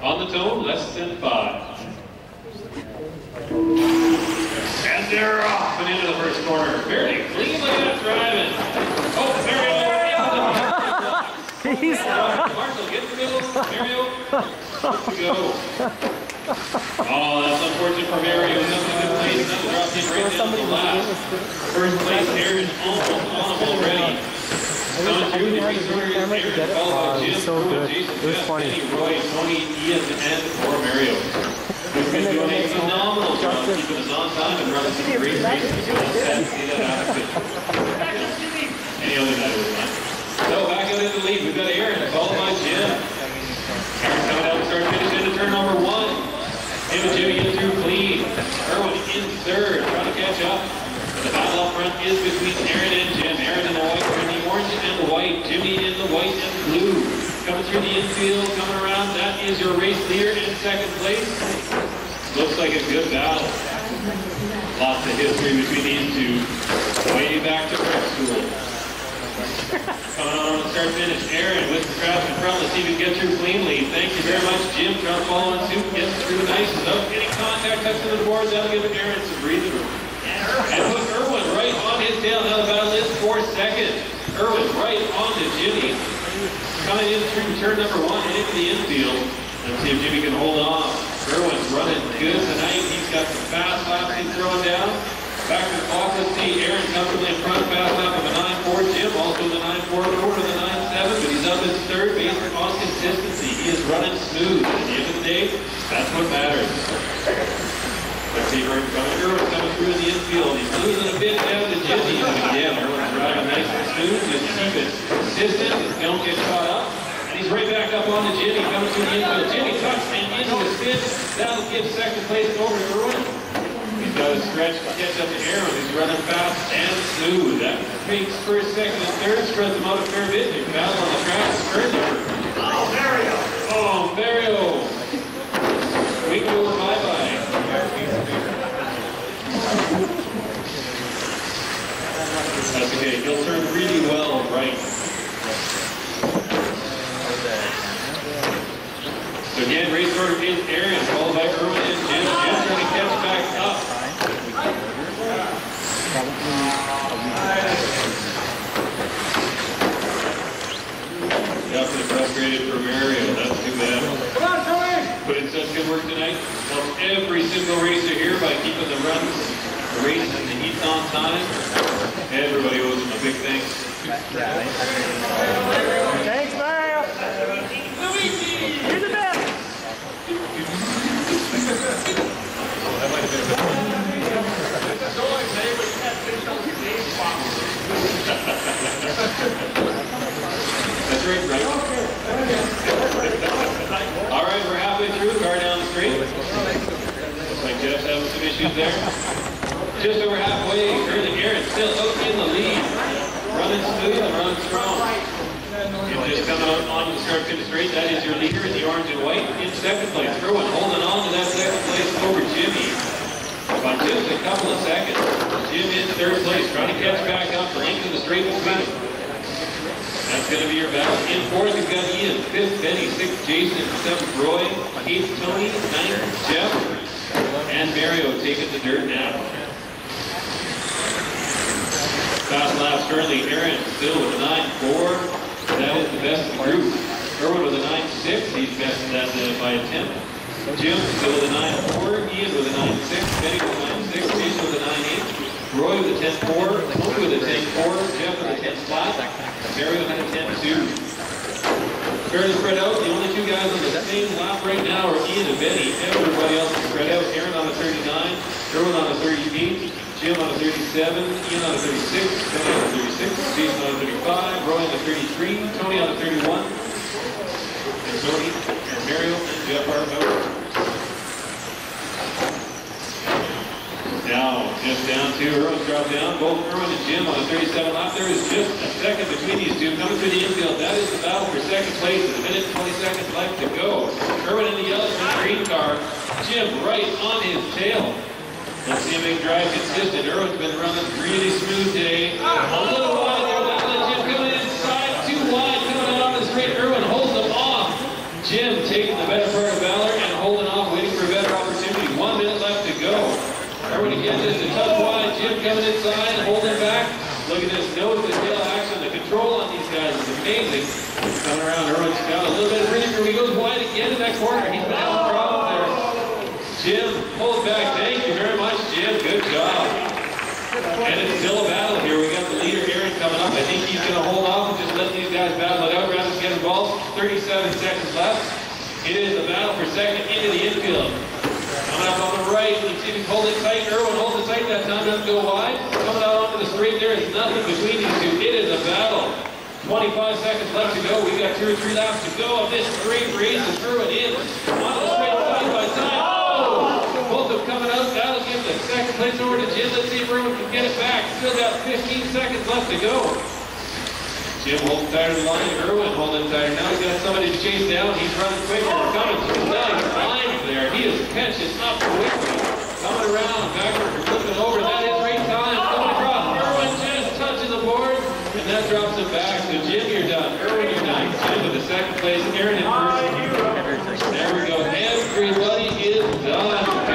On the tone, less than five. And they're off and into the first corner. Fairly clean like that driving. Oh, Mario. He's Marshall, get the middle. Mario. Go. Oh, that's unfortunate for Mario. He's up in a good place. In right down the last. First place, Aaron almost on him already. Don I didn't have Reese video camera to get it. Oh, it was so good. It was funny. And a phenomenal keeping us on time and running some great races. So I'm sad to see that happen. Any other night was fine. So back out in the lead, we've got Aaron, followed by Jim. Aaron coming out to start finish into turn number one. Him and Jimmy in through clean. Erwin in third, trying to catch up. But the battle up front is between Aaron and Jim. Aaron in the white, or in the orange and the white. Jimmy in the white and blue. Coming coming around. That is your race leader in second place. Looks like a good battle. Lots of history between these two. Way back to prep school. Coming on the start finish, Aaron with the crowd in front. Let's see if we can get through cleanly. Thank you very much, Jim. Trying to follow in suit, getting through nice. Without getting contact, touching the board. That'll give Aaron some breathing room. And put Irwin right on his tail. Now the battle is for second. Irwin right on to Jimmy. Coming in through turn number one and into the infield. Let's see if Jimmy can hold on. Irwin's running good tonight. He's got some fast laps he's throwing down. Back to the clock, let's see Aaron comfortably in front, fast lap of a 9-4. Jim also the 9-4, over to the 9-7, but he's up in third based on consistency. He is running smooth. At the end of the day, that's what matters. Let's see Irwin coming. Irwin's coming through in the infield. He's losing a bit down to Jimmy. Again, Irwin's driving nice and smooth. Just keep it consistent. Don't get caught up. And he's right back up on to Jimmy, coming through the infield. Jimmy tucks and into a spin. That'll give second place over to Irwin. He's got a stretch to catch up to Aaron. He's running fast and smooth. That makes first, second, and third. Spreads them out a fair bit. They battle on the track. Turn number. Oh, Mario. Oh, Mario. We go bye-bye. That's okay. He'll turn really well right. Again, race order is Aaron, followed by Irwin and Jim. Jim trying to catch back up. Definitely frustrated for Mario. That's too bad. Come on, Joey! Put in such good work tonight. Helps every single racer here by keeping the runs, the races, and the heats on time. Everybody owes him a big thanks. Thanks, Mario. You're the best. That's? All right, we're halfway through, car down the street. Looks like Jeff's having some issues there. Just over halfway, still in the lead. Running smooth running strong. Just out on that is your leader in the orange and white. In second place, Kerwin holding on to that second place over Jimmy. Just a couple of seconds. Jim in third place, trying to catch back up, length of the straight between them. That's going to be your battle. In fourth, you've got Ian. Fifth, Benny. Sixth, Jason. Seventh, Roy. Eighth, Tony. Ninth, Jeff. And Mario taking the dirt now. Fast laps currently. Aaron still with a 9-4. That is the best in the group. Erwin with a 9-6. He's best at uh, by a tenth. Jim still with a 9-4. Ian with a 9-6. Benny with a 9-6. Jason with a 9-8. Roy with a 10-4. Tony with a 10-4. Jeff with a 10-5. Mario had a 10-2. Fairly spread out. The only two guys on the same lap right now are Ian and Benny. Everybody else is spread out. Aaron on a 39, Erwin on a 38, Jim on a 37, Ian on a 36, Benny on a 36, Jason on a 35, Roy on a 33, Tony on a 31, and Tony, and Mario, and Jeff are out. Now, just down to Irwin's drop down. Both Irwin and Jim on a 37 lap. There is just a second between these two. Coming through the infield. That is the battle for second place. With a minute and 20 seconds left to go. Irwin in the yellow and green car. Jim right on his tail. Let's see him make drive consistent. Irwin's been running really smooth today. Ah, a little wide there. Now Jim coming inside. Too wide coming out on the straight. Irwin holds him off. Jim taking the better part of the battle. Irwin just a touch wide. Jim coming inside, holding back. Look at this nose to tail action. The control on these guys is amazing. Coming around, Irwin's got a little bit of breather. He goes wide again in that corner. He's been having problems there. Jim, pull it back. Thank you very much, Jim. Good job. And it's still a battle here. We got the leader, Aaron, coming up. I think he's going to hold off and just let these guys battle it out rather than get involved. 37 seconds left. It is a battle for second into the infield. Coming up on the right. Let's see if he can hold it tight. Irwin holds it tight. Go wide. Coming out onto the straight. There is nothing between these two. It is a battle. 25 seconds left to go. We've got two or three laps to go. of this great race is through it in. On the straight side by side. Oh! Both of them coming out. That'll give the second place over to Jim. Let's see if Irwin can get it back. Still got 15 seconds left to go. Jim holding tighter than line. Irwin holding tighter. Now he's got somebody to chase down. He's running quicker. Coming through the line. There. He is catching up quickly. That drops it back So Jim, you're done. Erwin, you're done. Tim with the second place. Aaron in first. There we go. Everybody is done.